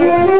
you.